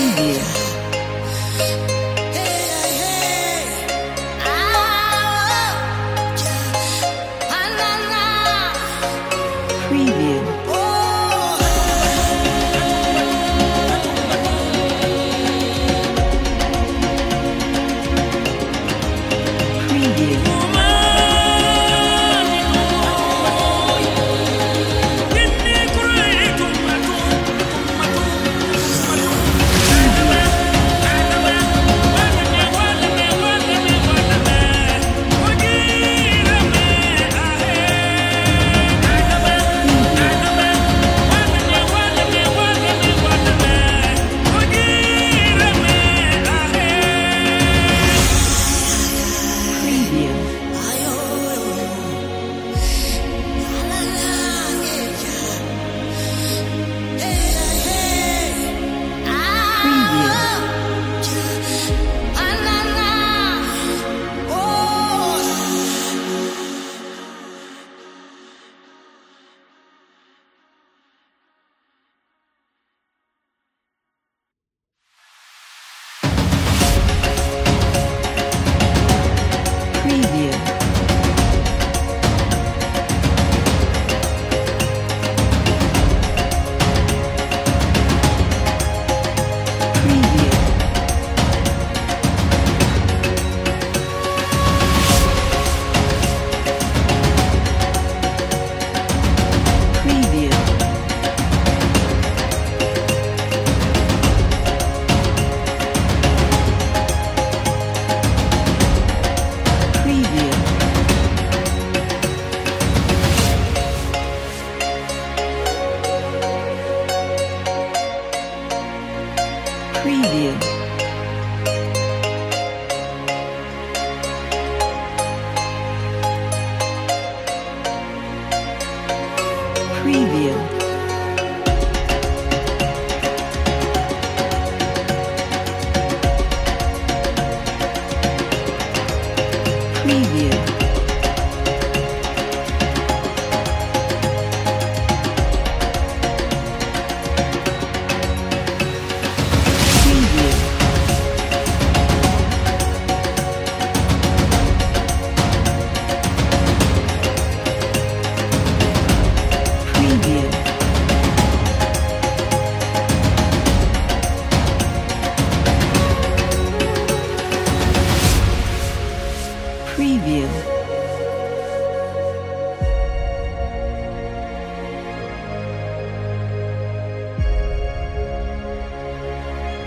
Colômbia. Preview. Preview.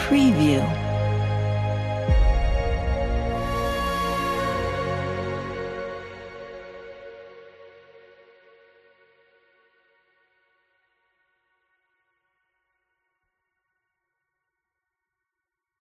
Preview.